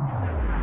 へえ。